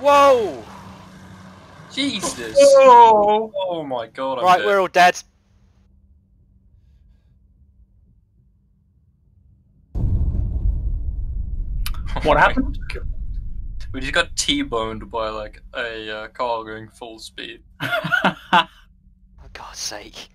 Whoa! Jesus! Oh! Oh my god! I'm Right, dead. we're all dead. Oh what happened? We just got T-boned by like a uh, car going full speed. For God's sake.